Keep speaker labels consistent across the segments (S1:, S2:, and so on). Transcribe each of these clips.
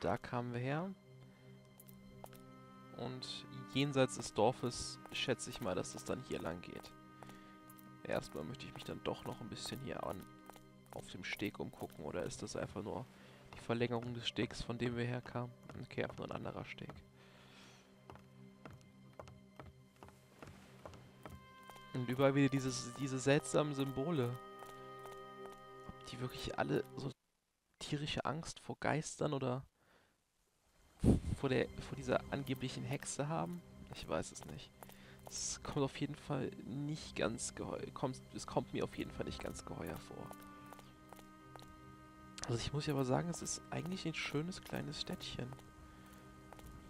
S1: Da kamen wir her. Und jenseits des Dorfes schätze ich mal, dass es dann hier lang geht. Erstmal möchte ich mich dann doch noch ein bisschen hier an auf dem Steg umgucken. Oder ist das einfach nur die Verlängerung des Stegs, von dem wir herkamen? Okay, einfach nur ein anderer Steg. Und überall wieder dieses, diese seltsamen Symbole. Ob die wirklich alle so tierische Angst vor Geistern oder vor, der, vor dieser angeblichen Hexe haben? Ich weiß es nicht. Es kommt auf jeden Fall nicht ganz geheuer. Kommt, es kommt mir auf jeden Fall nicht ganz geheuer vor. Also ich muss ja aber sagen, es ist eigentlich ein schönes kleines Städtchen.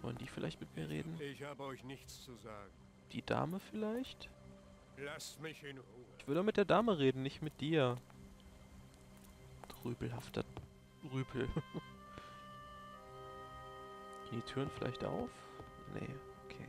S1: Wollen die vielleicht mit mir reden?
S2: Ich habe euch nichts zu sagen.
S1: Die Dame vielleicht?
S2: Lasst mich in Ruhe.
S1: Ich will doch mit der Dame reden, nicht mit dir. Trübelhafter Rüpel. Gehen die Türen vielleicht auf? Nee, okay.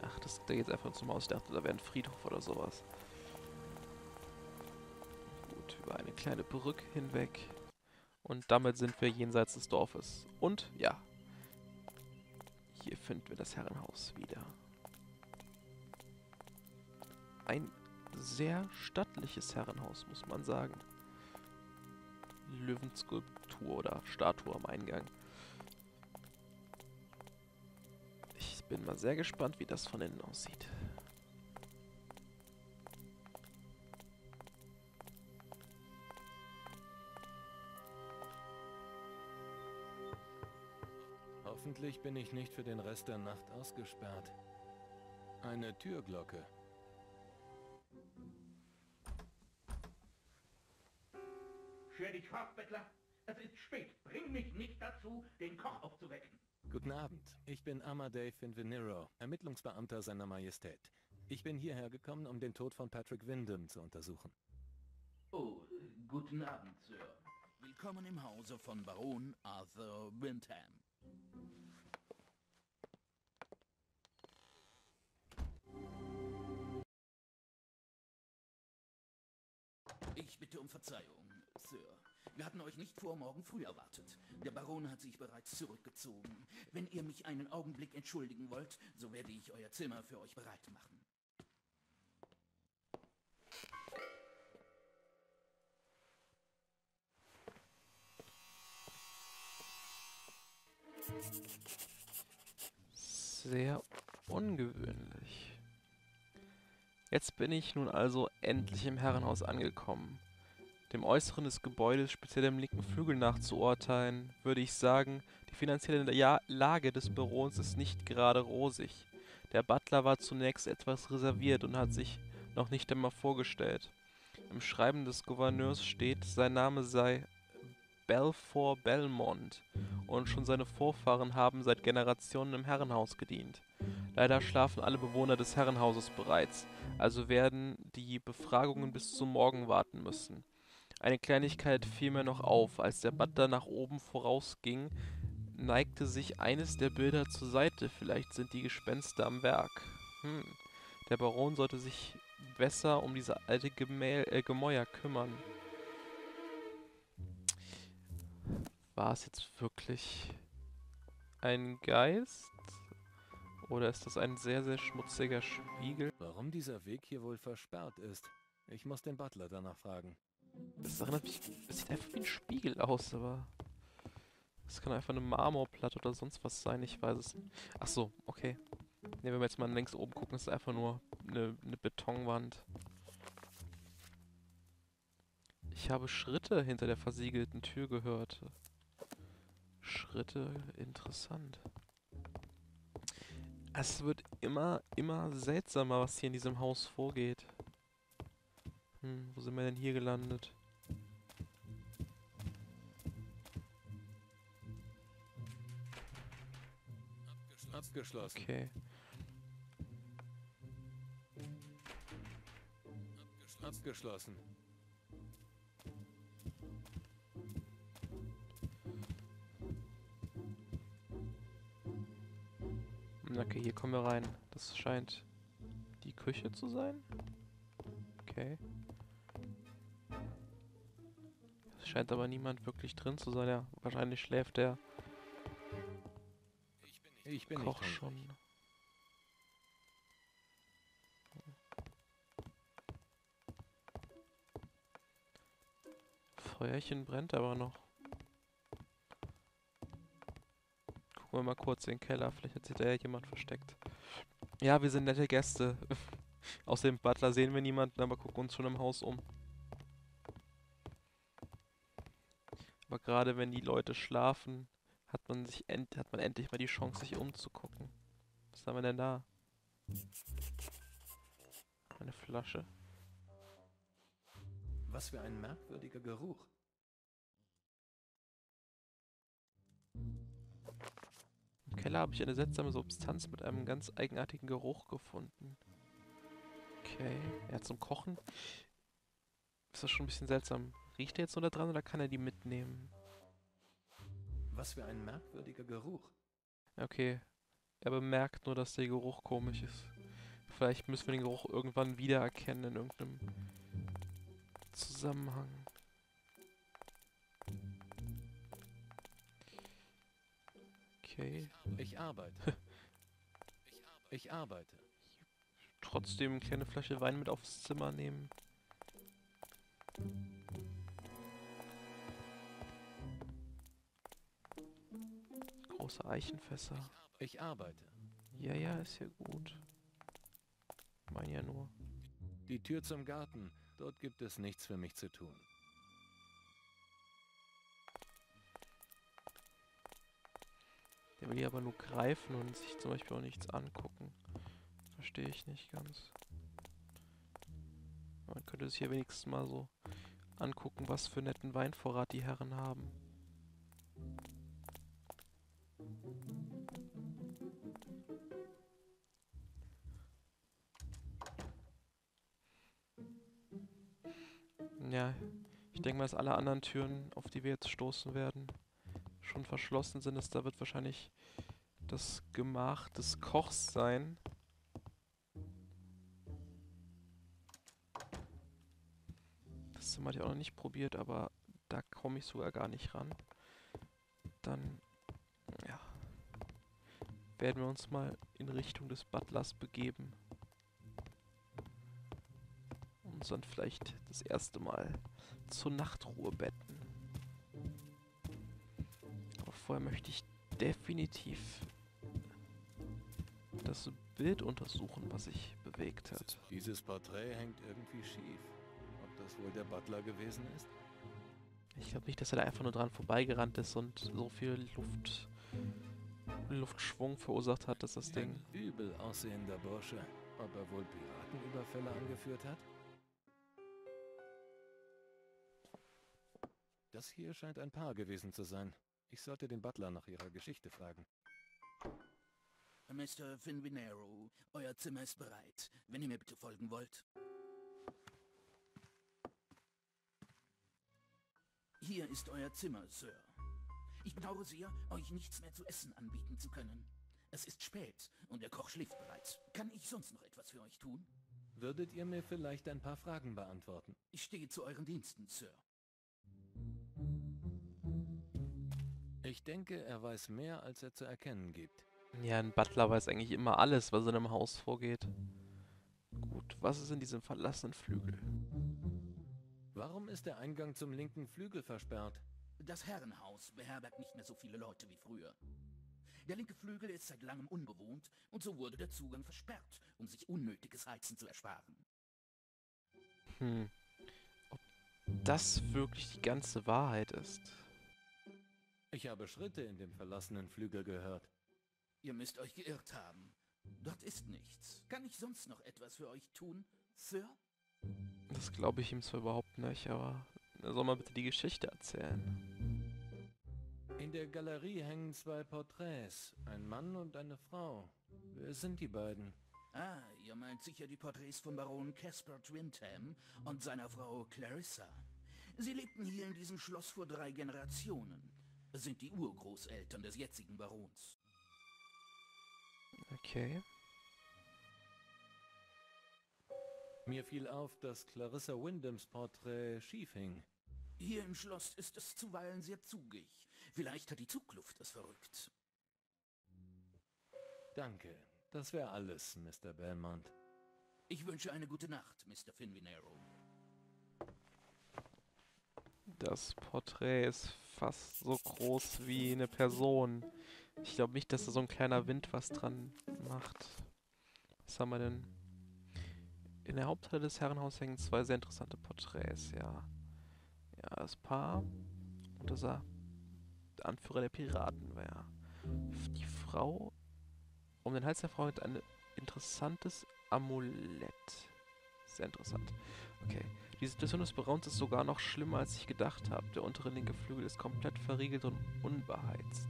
S1: Ach, das, da geht's einfach zum Haus. Ich dachte, da wäre ein Friedhof oder sowas. Gut, über eine kleine Brücke hinweg. Und damit sind wir jenseits des Dorfes. Und, ja, hier finden wir das Herrenhaus wieder. Ein sehr stattliches Herrenhaus, muss man sagen. Löwenskulptur oder Statue am Eingang. Ich bin mal sehr gespannt, wie das von innen aussieht.
S3: Hoffentlich bin ich nicht für den Rest der Nacht ausgesperrt. Eine Türglocke.
S4: Dich fort, Bettler. Es ist spät. Bring mich nicht dazu, den Koch aufzuwecken.
S3: Guten Abend. Ich bin Amadei Finveniro, Ermittlungsbeamter seiner Majestät. Ich bin hierher gekommen, um den Tod von Patrick Wyndham zu untersuchen.
S4: Oh, guten Abend, Sir.
S5: Willkommen im Hause von Baron Arthur Windham. Ich bitte um Verzeihung, Sir. Wir hatten euch nicht vor morgen früh erwartet. Der Baron hat sich bereits zurückgezogen. Wenn ihr mich einen Augenblick entschuldigen wollt, so werde ich euer Zimmer für euch bereit machen.
S1: Sehr ungewöhnlich. Jetzt bin ich nun also endlich im Herrenhaus angekommen. Dem Äußeren des Gebäudes, speziell dem linken Flügel nach zu urteilen, würde ich sagen, die finanzielle ja Lage des Barons ist nicht gerade rosig. Der Butler war zunächst etwas reserviert und hat sich noch nicht einmal vorgestellt. Im Schreiben des Gouverneurs steht, sein Name sei Belfort Belmont und schon seine Vorfahren haben seit Generationen im Herrenhaus gedient. Leider schlafen alle Bewohner des Herrenhauses bereits, also werden die Befragungen bis zum Morgen warten müssen. Eine Kleinigkeit fiel mir noch auf, als der Butler nach oben vorausging, neigte sich eines der Bilder zur Seite, vielleicht sind die Gespenster am Werk. Hm, der Baron sollte sich besser um diese alte Gemäl äh, Gemäuer kümmern. War es jetzt wirklich ein Geist? Oder ist das ein sehr, sehr schmutziger Spiegel?
S3: Warum dieser Weg hier wohl versperrt ist? Ich muss den Butler danach fragen.
S1: Das erinnert mich, es sieht einfach wie ein Spiegel aus, aber... Das kann einfach eine Marmorplatte oder sonst was sein, ich weiß es. Ach so, okay. Ne, wenn wir jetzt mal längs oben gucken, ist es einfach nur eine, eine Betonwand. Ich habe Schritte hinter der versiegelten Tür gehört. Schritte, interessant. Es wird immer, immer seltsamer, was hier in diesem Haus vorgeht. Hm, wo sind wir denn hier gelandet?
S3: Abgeschlossen.
S1: Okay.
S3: Abgeschlossen.
S1: Okay, hier kommen wir rein. Das scheint die Küche zu sein. Okay. Scheint aber niemand wirklich drin zu sein. Ja, wahrscheinlich schläft der
S3: Ich bin
S1: Koch
S3: nicht
S1: schon. Feuerchen brennt aber noch. Gucken wir mal kurz in den Keller. Vielleicht hat sich da ja jemand versteckt. Ja, wir sind nette Gäste. Außer dem Butler sehen wir niemanden, aber gucken uns schon im Haus um. Gerade wenn die Leute schlafen, hat man sich end hat man endlich mal die Chance, sich umzugucken. Was haben wir denn da? Eine Flasche.
S3: Was für ein merkwürdiger Geruch.
S1: Im Keller habe ich eine seltsame Substanz mit einem ganz eigenartigen Geruch gefunden. Okay, ja zum Kochen. Ist das schon ein bisschen seltsam. Riecht er jetzt nur da dran oder kann er die mitnehmen?
S3: Was für ein merkwürdiger Geruch.
S1: Okay, er bemerkt nur, dass der Geruch komisch ist. Vielleicht müssen wir den Geruch irgendwann wiedererkennen in irgendeinem Zusammenhang. Okay,
S3: Ich arbeite. Ich arbeite.
S1: trotzdem eine kleine Flasche Wein mit aufs Zimmer nehmen. Große Eichenfässer.
S3: Ich arbeite.
S1: Ja, ja, ist ja gut. Mein ja nur.
S3: Die Tür zum Garten. Dort gibt es nichts für mich zu tun.
S1: Der will hier aber nur greifen und sich zum Beispiel auch nichts angucken. Verstehe ich nicht ganz. Man könnte sich hier wenigstens mal so angucken, was für netten Weinvorrat die Herren haben. Ja, ich denke mal, dass alle anderen Türen, auf die wir jetzt stoßen werden, schon verschlossen sind. Ist, da wird wahrscheinlich das Gemach des Kochs sein. Das Zimmer hatte ich auch noch nicht probiert, aber da komme ich sogar gar nicht ran. Dann, ja, werden wir uns mal in Richtung des Butlers begeben. Und dann vielleicht das erste Mal zur Nachtruhe betten. Aber vorher möchte ich definitiv das Bild untersuchen, was sich bewegt hat.
S3: Dieses Porträt hängt irgendwie schief. Ob das wohl der Butler gewesen ist?
S1: Ich glaube nicht, dass er da einfach nur dran vorbeigerannt ist und so viel Luft, Luftschwung verursacht hat, dass das Ding.
S3: Ein übel aussehender Bursche. Ob er wohl Piratenüberfälle angeführt hat? Das hier scheint ein Paar gewesen zu sein. Ich sollte den Butler nach ihrer Geschichte fragen.
S5: Mr. Finvinero, euer Zimmer ist bereit, wenn ihr mir bitte folgen wollt. Hier ist euer Zimmer, Sir. Ich bedauere sehr, euch nichts mehr zu essen anbieten zu können. Es ist spät und der Koch schläft bereits. Kann ich sonst noch etwas für euch tun?
S3: Würdet ihr mir vielleicht ein paar Fragen beantworten?
S5: Ich stehe zu euren Diensten, Sir.
S3: Ich denke, er weiß mehr, als er zu erkennen gibt.
S1: Ja, ein Butler weiß eigentlich immer alles, was in einem Haus vorgeht. Gut, was ist in diesem verlassenen Flügel?
S3: Warum ist der Eingang zum linken Flügel versperrt?
S5: Das Herrenhaus beherbergt nicht mehr so viele Leute wie früher. Der linke Flügel ist seit langem unbewohnt und so wurde der Zugang versperrt, um sich unnötiges Heizen zu ersparen.
S1: Hm. Ob das wirklich die ganze Wahrheit ist?
S3: Ich habe Schritte in dem verlassenen Flügel gehört.
S5: Ihr müsst euch geirrt haben. Dort ist nichts. Kann ich sonst noch etwas für euch tun, Sir?
S1: Das glaube ich ihm zwar überhaupt nicht, aber er soll mal bitte die Geschichte erzählen.
S3: In der Galerie hängen zwei Porträts, ein Mann und eine Frau. Wer sind die beiden?
S5: Ah, ihr meint sicher die Porträts von Baron Caspar Twintam und seiner Frau Clarissa. Sie lebten hier in diesem Schloss vor drei Generationen. Sind die Urgroßeltern des jetzigen Barons.
S1: Okay.
S3: Mir fiel auf, dass Clarissa Wyndhams Porträt schief hing.
S5: Hier im Schloss ist es zuweilen sehr zugig. Vielleicht hat die Zugluft es verrückt.
S3: Danke. Das wäre alles, Mr. Belmont.
S5: Ich wünsche eine gute Nacht, Mr. Finvinero.
S1: Das Porträt ist fast so groß wie eine Person. Ich glaube nicht, dass da so ein kleiner Wind was dran macht. Was haben wir denn? In der Haupthalle des Herrenhauses hängen zwei sehr interessante Porträts, ja. Ja, das Paar und unser Anführer der Piraten war Die Frau um den Hals der Frau hat ein interessantes Amulett. Sehr interessant. Okay. Die Situation des Berauns ist sogar noch schlimmer, als ich gedacht habe. Der untere linke Flügel ist komplett verriegelt und unbeheizt.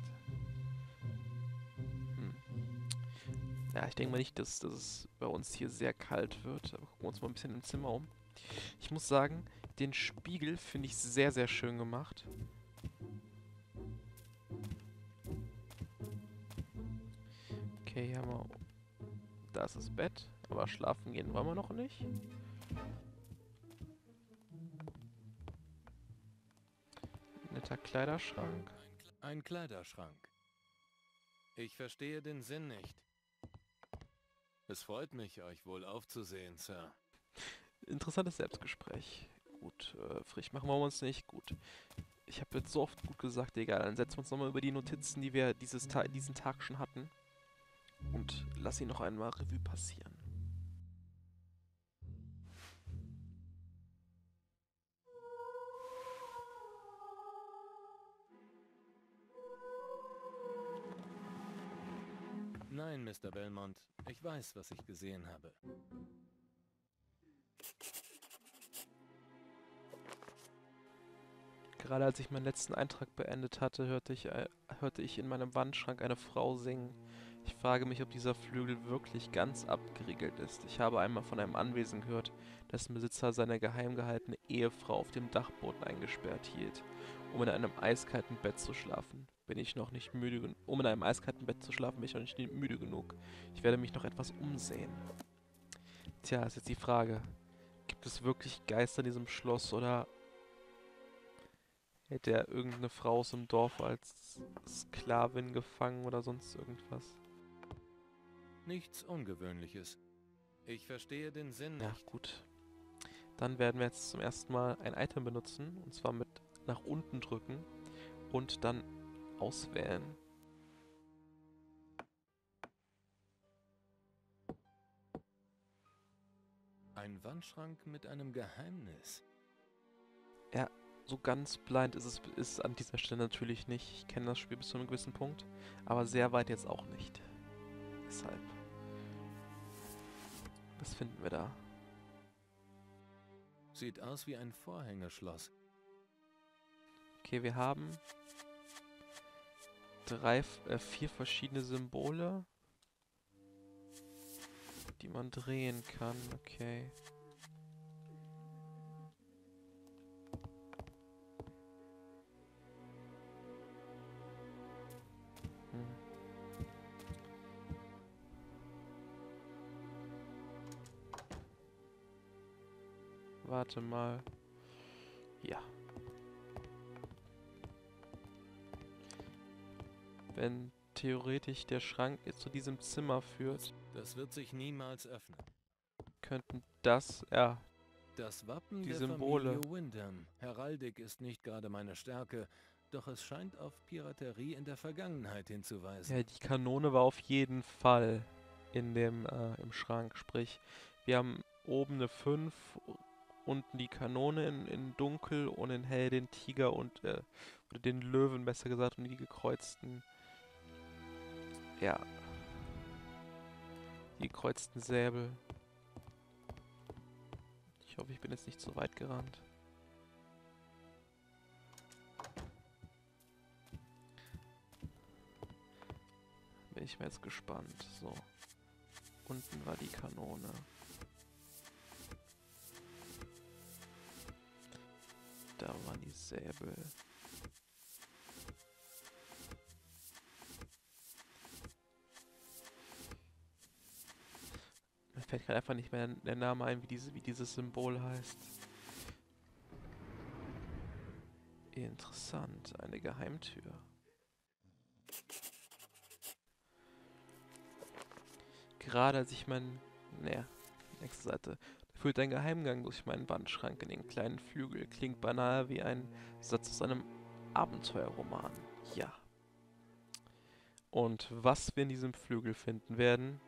S1: Hm. Ja, ich denke mal nicht, dass, dass es bei uns hier sehr kalt wird. Aber gucken wir uns mal ein bisschen im Zimmer um. Ich muss sagen, den Spiegel finde ich sehr, sehr schön gemacht. Okay, hier haben wir... Da ist das Bett. Aber schlafen gehen wollen wir noch nicht. Netter Kleiderschrank.
S3: Ein Kleiderschrank. Ich verstehe den Sinn nicht. Es freut mich, euch wohl aufzusehen, Sir.
S1: Interessantes Selbstgespräch. Gut, äh, frisch machen wir uns nicht. Gut. Ich habe jetzt so oft gut gesagt, egal. Dann setzen wir uns nochmal über die Notizen, die wir dieses Ta diesen Tag schon hatten. Und lass ihn noch einmal Revue passieren.
S3: Nein, Mr. Belmont. Ich weiß, was ich gesehen habe.
S1: Gerade als ich meinen letzten Eintrag beendet hatte, hörte ich, äh, hörte ich in meinem Wandschrank eine Frau singen. Ich frage mich, ob dieser Flügel wirklich ganz abgeriegelt ist. Ich habe einmal von einem Anwesen gehört, dessen Besitzer seine geheim gehaltene Ehefrau auf dem Dachboden eingesperrt hielt, um in einem eiskalten Bett zu schlafen. Bin ich noch nicht müde genug. Um in einem eiskalten Bett zu schlafen, bin ich noch nicht müde genug. Ich werde mich noch etwas umsehen. Tja, ist jetzt die Frage. Gibt es wirklich Geister in diesem Schloss oder hätte er irgendeine Frau aus dem Dorf als Sklavin gefangen oder sonst irgendwas?
S3: Nichts Ungewöhnliches. Ich verstehe den Sinn
S1: Ja,
S3: nicht.
S1: gut. Dann werden wir jetzt zum ersten Mal ein Item benutzen. Und zwar mit nach unten drücken und dann auswählen.
S3: Ein Wandschrank mit einem Geheimnis.
S1: So ganz blind ist es ist an dieser Stelle natürlich nicht. Ich kenne das Spiel bis zu einem gewissen Punkt. Aber sehr weit jetzt auch nicht. Deshalb. Was finden wir da?
S3: Sieht aus wie ein Vorhängeschloss.
S1: Okay, wir haben drei, äh, vier verschiedene Symbole, die man drehen kann. Okay. Warte mal. Ja. Wenn theoretisch der Schrank zu diesem Zimmer führt,
S3: Das wird sich niemals öffnen.
S1: könnten das, ja,
S3: Das Wappen
S1: Die Symbole.
S3: Familie Wyndham. Heraldik ist nicht gerade meine Stärke, doch es scheint auf Piraterie in der Vergangenheit hinzuweisen.
S1: ja, die Kanone war auf jeden Fall in dem, äh, im Schrank. Sprich, wir haben oben eine 5, unten die Kanone in, in dunkel und in hell den Tiger und, äh, oder den Löwen besser gesagt und die gekreuzten, ja, die gekreuzten Säbel. Ich hoffe, ich bin jetzt nicht zu weit gerannt. Bin ich mir jetzt gespannt. So. Unten war die Kanone. Die Säbel. fällt gerade einfach nicht mehr der Name ein, wie, diese, wie dieses Symbol heißt. Interessant, eine Geheimtür. Gerade als ich mein... Naja, nächste Seite. Führt ein Geheimgang durch meinen Wandschrank in den kleinen Flügel. Klingt beinahe wie ein Satz aus einem Abenteuerroman. Ja. Und was wir in diesem Flügel finden werden,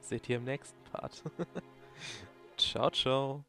S1: seht ihr im nächsten Part. ciao, ciao.